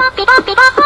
pop pop pop